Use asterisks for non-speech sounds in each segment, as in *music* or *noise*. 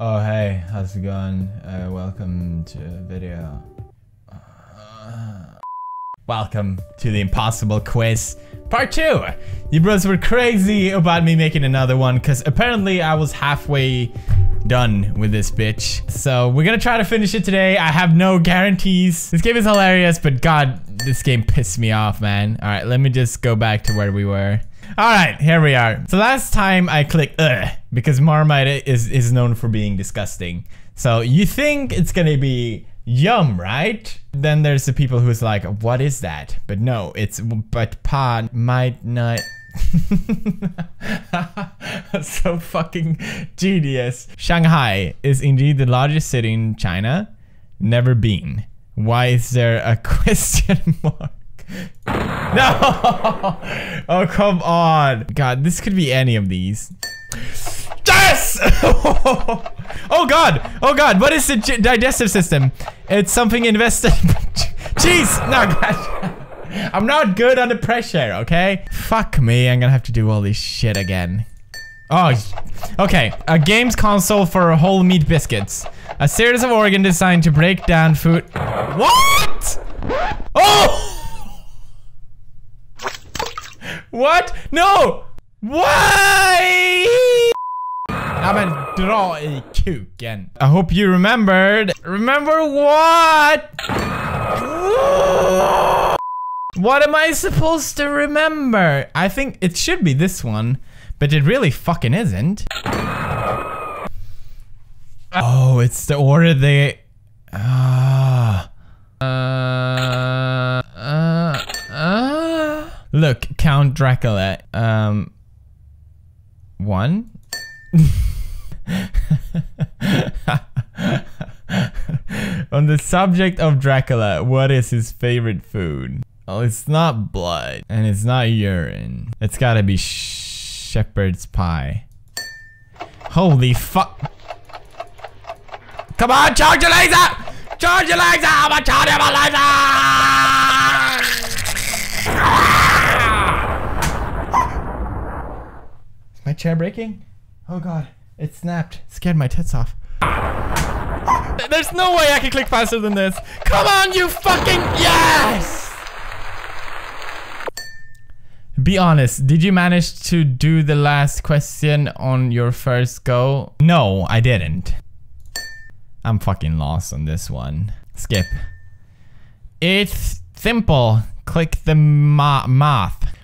Oh hey, how's it going? Uh, welcome to a video. Uh, welcome to the impossible quiz part two. You bros were crazy about me making another one because apparently I was halfway done with this bitch. So we're gonna try to finish it today. I have no guarantees. This game is hilarious, but god, this game pissed me off, man. All right, let me just go back to where we were. All right, here we are. So last time I clicked ugh because Marmite is, is known for being disgusting. So you think it's gonna be yum, right? Then there's the people who's like, what is that? But no, it's but pa might not. *laughs* so fucking genius. Shanghai is indeed the largest city in China. Never been. Why is there a *laughs* question mark? No! *laughs* Oh, come on. God, this could be any of these. Yes! *laughs* oh god! Oh god, what is the digestive system? It's something invested. Jeez! *laughs* No, God. I'm not good under pressure, okay? Fuck me, I'm gonna have to do all this shit again. Oh, okay. A games console for whole meat biscuits. A series of organs designed to break down food. What? Oh! What? No! Why? Ja men dra i kuken. I hope you remembered. Remember what? What am I supposed to remember? I think it should be this one, but it really fucking isn't. Oh, it's the order they... Ah. Uh, uh, uh. Look, Count Dracula. Um, one. *laughs* On the subject of Dracula, what is his favorite food? Oh, it's not blood, and it's not urine. It's gotta be shepherd's pie. Holy fuck. Come on, charge your laser! Charge your laser! I'm gonna charge your laser! My chair breaking? Oh god, it snapped. Scared my tits off. There's no way I can click faster than this. Come on, you fucking yes! Be honest, did you manage to do the last question on your first go? No, I didn't. I'm fucking lost on this one. Skip. It's simple. Click the ma math.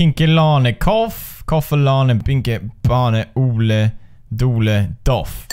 Kinkelane Koff, Koffelane Pinke Bane Ole Dole Doff.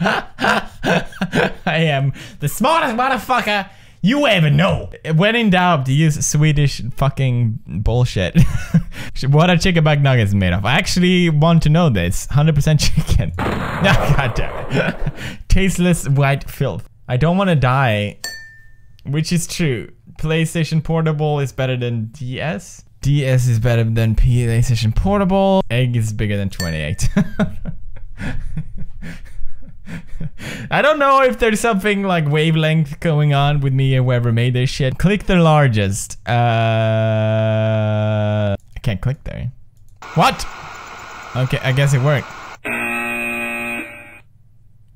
*laughs* I am the smartest motherfucker you ever know. When in doubt, use Swedish fucking bullshit. *laughs* what are chicken nuggets made of? I actually want to know this. 100% chicken. *laughs* Ah, God damn it. *laughs* Tasteless white filth. I don't want to die. Which is true. PlayStation Portable is better than DS. DS is better than PlayStation Portable. Egg is bigger than 28. *laughs* I don't know if there's something like wavelength going on with me or whoever made this shit. Click the largest. Uh, I can't click there. What? Okay, I guess it worked.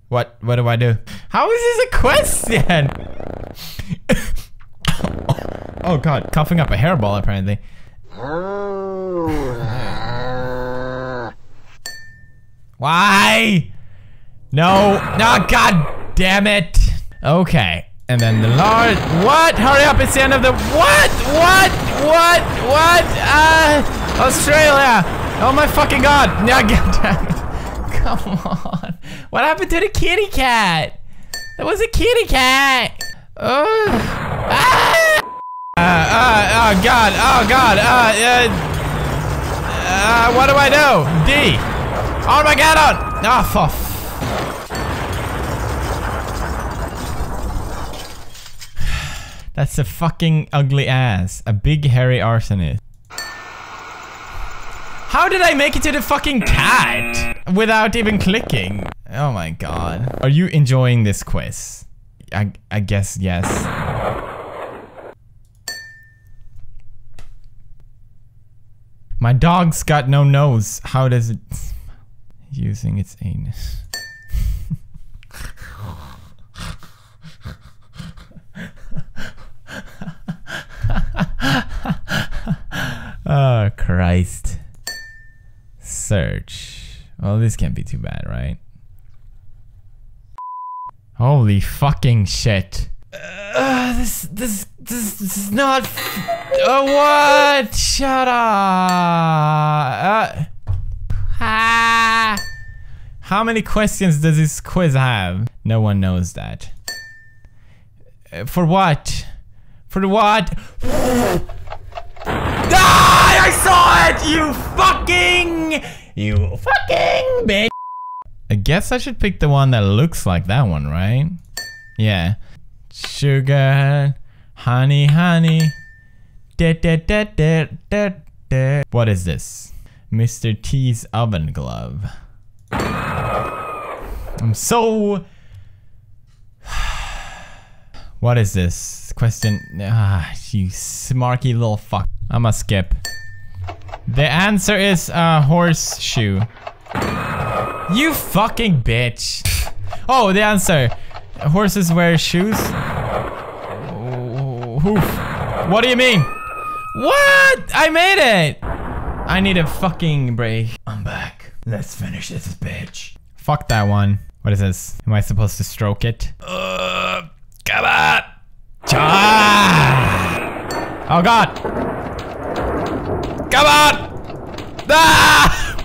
What? What do I do? How is this a question? *laughs* oh god, coughing up a hairball apparently. *laughs* Why? No. No, god damn it. Okay. And then the large. What? Hurry up, it's the end of the. What? What? What? What? Uh. Australia. Oh my fucking god. *laughs* No, god damn it. Come on. What happened to the kitty cat? That was a kitty cat. Oh. Ah. Uh, uh, oh god. Oh god. Uh, uh. Uh, what do I do? D. Oh my god. Oh, for That's a fucking ugly ass. A big hairy arsonist. How did I make it to the fucking cat? Without even clicking. Oh my god. Are you enjoying this quiz? I, I guess yes. My dog's got no nose. How does it... *sighs* Using its anus. Well, this can't be too bad, right? Holy fucking shit. Uh, this, this, this, this is not. Oh, what? Shut up. Uh, ah. How many questions does this quiz have? No one knows that. Uh, for what? For what? *laughs* ah, I saw it! You fucking. You fucking bitch. I guess I should pick the one that looks like that one, right? Yeah. Sugar, honey, honey. Da, da, da, da, da, da. What is this? Mr. T's oven glove. I'm so... *sighs* what is this? Question... Ah, you smarky little fuck. I'ma skip. The answer is a horseshoe. You fucking bitch. Oh, the answer. Horses wear shoes? Oof. What do you mean? What? I made it! I need a fucking break. I'm back. Let's finish this bitch. Fuck that one. What is this? Am I supposed to stroke it? Uh, come on! Ah! Oh god! Come on! Ah!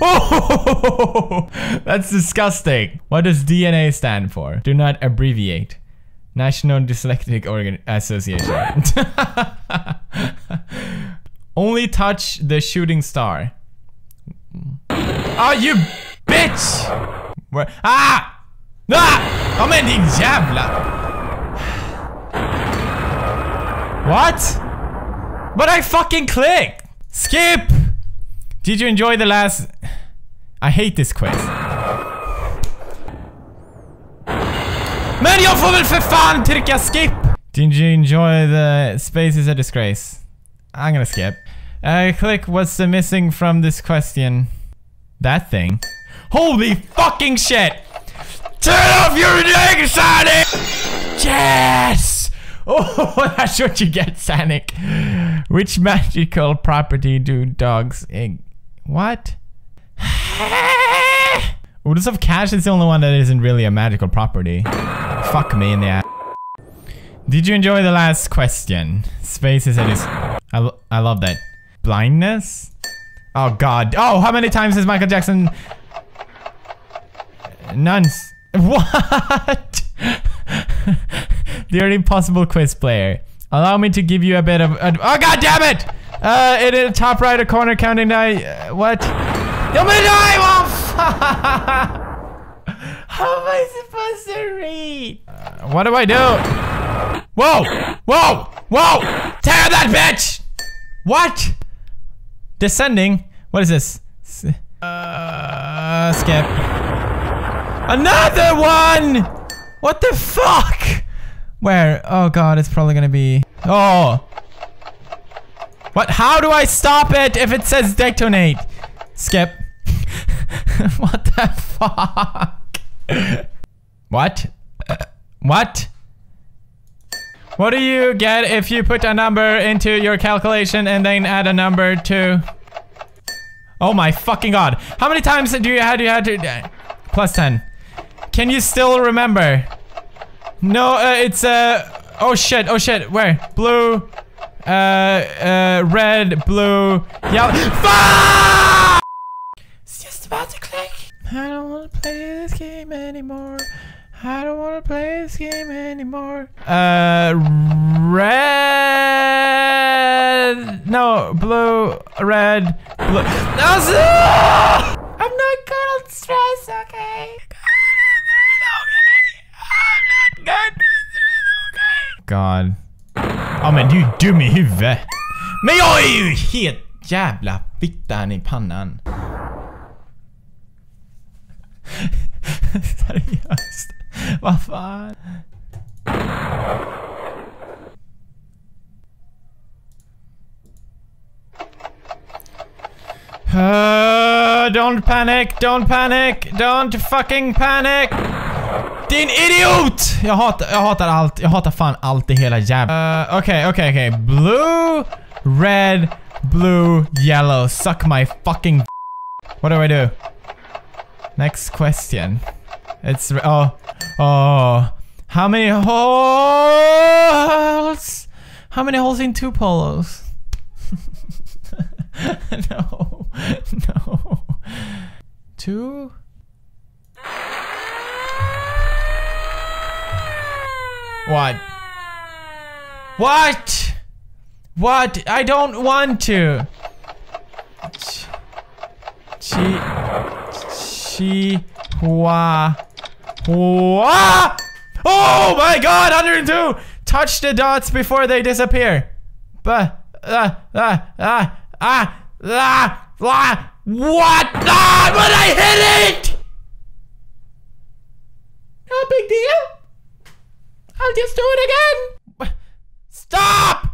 Oh, *laughs* that's disgusting. What does DNA stand for? Do not abbreviate. National Dyslexic Organ Association. *laughs* Only touch the shooting star. Oh, you bitch! Where? Ah! Ah! Ja men din jävla... What? But I fucking clicked! Skip! Did you enjoy the last... I hate this quiz. Men jag får väl för fan trycka skip! Did you enjoy the space is a disgrace? I'm gonna skip. Uh, click what's the missing from this question. That thing. Holy fucking shit! Turn off your anxiety! Yes! *laughs* Oh, *laughs* that's what you get, Sanic. Which magical property do dogs... What? *sighs* Oodles of Cash is the only one that isn't really a magical property. Fuck me in the ass. Did you enjoy the last question? Space is at his... I, I love that. Blindness? Oh god. Oh, how many times has Michael Jackson... Nuns. *laughs* What? The impossible quiz player. Allow me to give you a bit of... oh god damn it! Uh, in the top right corner counting down... Uh, what? Yo me die, *laughs* How am I supposed to read? Uh, what do I do? Whoa! Whoa! Whoa! Tear that bitch! What? Descending? What is this? Uh, skip. Another one! What the fuck? Where? Oh god, it's probably gonna be... Oh! What? How do I stop it if it says detonate? Skip. *laughs* what the fuck? what? Uh, what? What do you get if you put a number into your calculation and then add a number to... Oh my fucking god. How many times do you had you had to... Uh, plus 10. Can you still remember? No, uh, it's uh... Oh shit, oh shit, where? Blue, uh, uh, red, blue, yellow. Fuck! It's just about to click. I don't want to play this game anymore. I don't want to play this game anymore. Uh, red. No, blue, red, blue. No, *laughs* I'm not gonna stress, okay? God. Ja men du är dum i huvudet. Men jag är ju helt jävla fittan i pannan. *laughs* Seriöst. Vad fan? Uh, don't panic, don't panic, don't fucking panic! Din idiot! Jag hatar, jag hatar allt, jag hatar fan allt i hela jävla... Uh, Okej, okay, okej, okay, okej. Okay. Blue, red, blue, yellow. Suck my fucking... What do I do? Next question. It's... Oh. Oh. How many holes? How many holes in two polos? *laughs* no. *laughs* No. Two? What? What? What? I don't want to. Chi. Chi. Hua. Hua. Oh my god, 102! Touch the dots before they disappear. But, uh, uh, uh, uh, Ah! Ah! What? Ah! But I hit it! No big deal. I'll just do it again. Stop!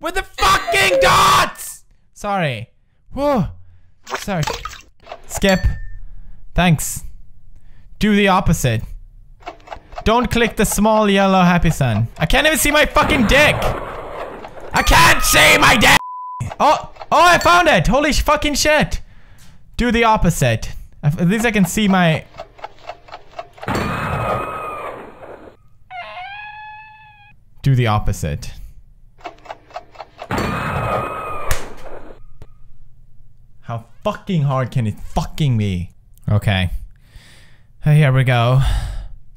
With the fucking dots! Sorry. Whoa. Sorry. Skip. Thanks. Do the opposite. Don't click the small yellow happy sun. I can't even see my fucking dick. I can't see my dick. Oh, Oh, I found it! Holy fucking shit! Do the opposite. At least I can see my... Do the opposite. How fucking hard can it fucking be? Okay. Here we go.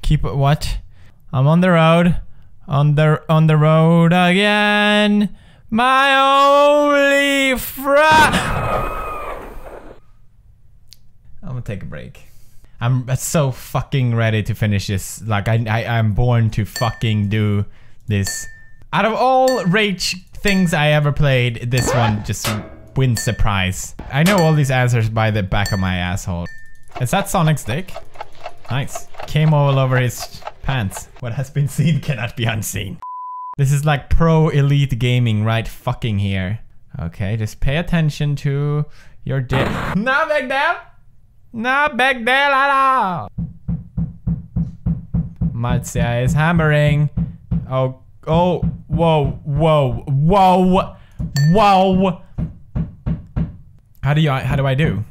Keep it what? I'm on the road. On the on the road again. My only friend. I'm gonna take a break. I'm so fucking ready to finish this. Like I, I I'm born to fucking do this. Out of all rage things I ever played, this one just wins the prize. I know all these answers by the back of my asshole. Is that Sonic's dick? Nice. Came all over his pants. What has been seen cannot be unseen. This is like pro elite gaming right fucking here. Okay, just pay attention to your dick. Not back there! Not back there at all! Marzia is hammering. Oh, oh, whoa, whoa, whoa, whoa. How do you, how do I do?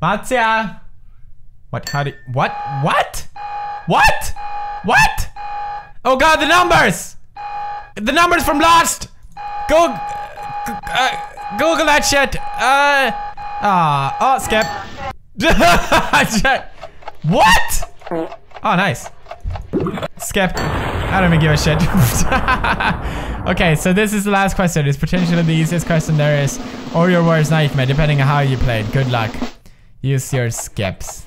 Marzia! What, how do, what, what? What? What? Oh god, the numbers! The numbers from Lost! Go... Uh, Google that shit! Uh... Ah, oh, skip. *laughs* what? Oh, nice. Skip. I don't even give a shit. *laughs* okay, so this is the last question. It's potentially the easiest question there is. Or your worst nightmare, depending on how you played. Good luck. Use your skips.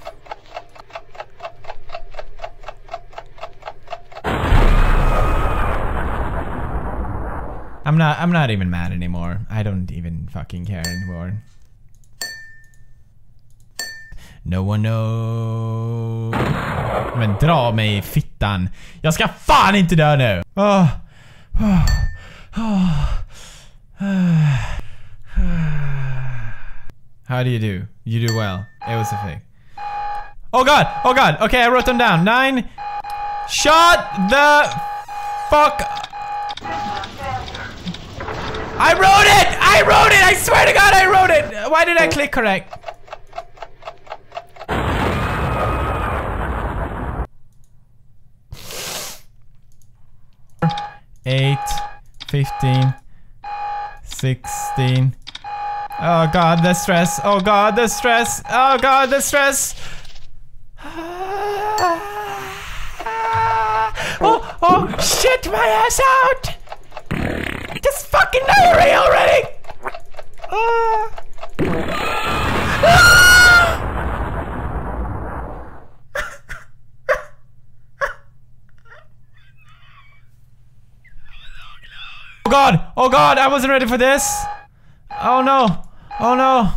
I'm not I'm not even mad anymore. I don't even fucking care anymore. No one knows. Men dra mig i fittan. Jag ska fan inte dö nu. Oh. Oh. Oh. How do you do? You do well. It was a fake. Oh god! Oh god! Okay, I wrote them down. Nine. Shut the fuck I wrote it! I wrote it! I swear to God I wrote it! Why did I click correct? Eight, fifteen, sixteen. Oh God, the stress. Oh God, the stress. Oh God, the stress. *sighs* Oh, oh, shit my ass out! Just fucking diarrhea already! Uh. oh god! Oh god! I wasn't ready for this! Oh no! Oh no!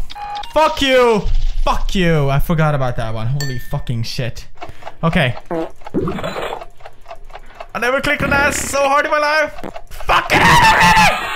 Fuck you! Fuck you! I forgot about that one. Holy fucking shit. Okay. I never clicked on that so hard in my life! fucking already!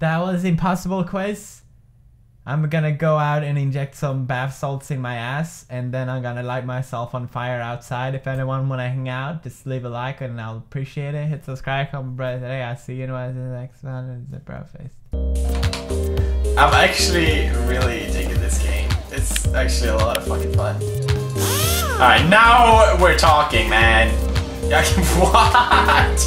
That was impossible quiz. I'm gonna go out and inject some bath salts in my ass, and then I'm gonna light myself on fire outside. If anyone wanna hang out, just leave a like and I'll appreciate it. Hit subscribe, comment, brother. Today, I'll see you in the next one. It's a brofist. I'm actually really digging this game. It's actually a lot of fucking fun. Alright, now we're talking, man. *laughs* what?